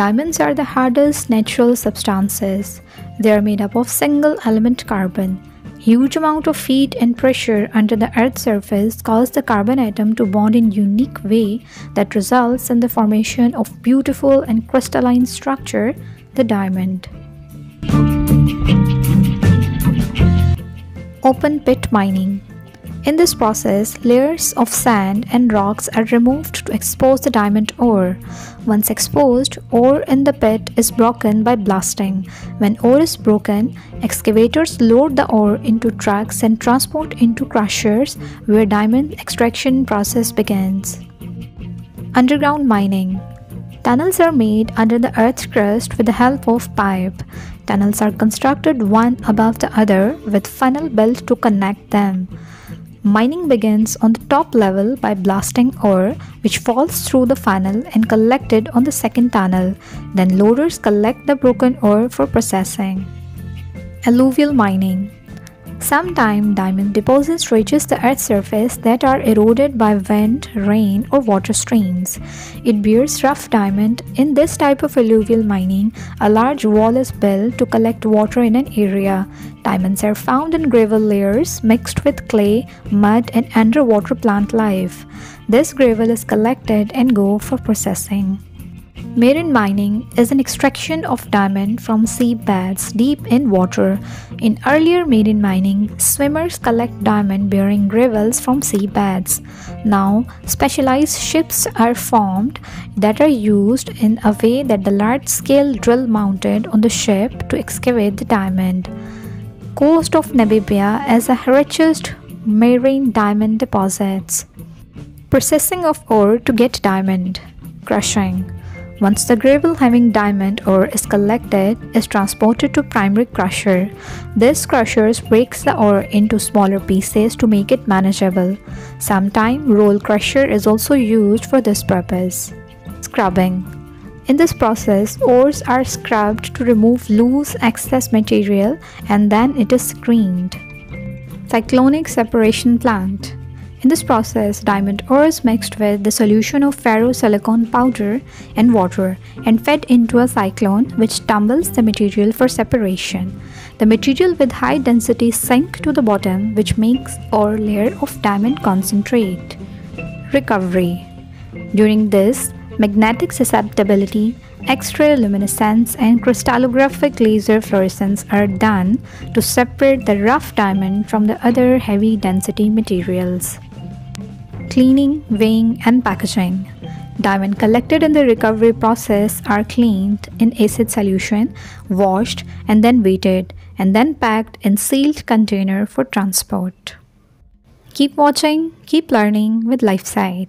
Diamonds are the hardest natural substances. They are made up of single element carbon. Huge amount of heat and pressure under the earth's surface cause the carbon atom to bond in unique way that results in the formation of beautiful and crystalline structure, the diamond. Open pit mining in this process, layers of sand and rocks are removed to expose the diamond ore. Once exposed, ore in the pit is broken by blasting. When ore is broken, excavators load the ore into trucks and transport into crushers where diamond extraction process begins. Underground mining Tunnels are made under the earth's crust with the help of pipe. Tunnels are constructed one above the other with funnel built to connect them. Mining begins on the top level by blasting ore, which falls through the funnel and collected on the second tunnel. Then loaders collect the broken ore for processing. Alluvial mining Sometimes diamond deposits reaches the earth's surface that are eroded by wind, rain or water streams. It bears rough diamond. In this type of alluvial mining, a large wall is built to collect water in an area. Diamonds are found in gravel layers mixed with clay, mud and underwater plant life. This gravel is collected and go for processing. Marine mining is an extraction of diamond from seabeds deep in water. In earlier marine mining, swimmers collect diamond bearing gravels from seabeds. Now, specialized ships are formed that are used in a way that the large scale drill mounted on the ship to excavate the diamond. Coast of Namibia is the richest marine diamond deposits. Processing of ore to get diamond. Crushing. Once the gravel having diamond ore is collected, is transported to primary crusher. This crusher breaks the ore into smaller pieces to make it manageable. Sometimes roll crusher is also used for this purpose. Scrubbing in this process, ores are scrubbed to remove loose excess material and then it is screened. Cyclonic separation plant in this process, diamond ore is mixed with the solution of ferrosilicon powder and water and fed into a cyclone which tumbles the material for separation. The material with high density sink to the bottom which makes ore layer of diamond concentrate. Recovery During this, magnetic susceptibility, X-ray luminescence and crystallographic laser fluorescence are done to separate the rough diamond from the other heavy density materials cleaning, weighing, and packaging. Diamond collected in the recovery process are cleaned in acid solution, washed, and then weighted, and then packed in sealed container for transport. Keep watching, keep learning with Life Side.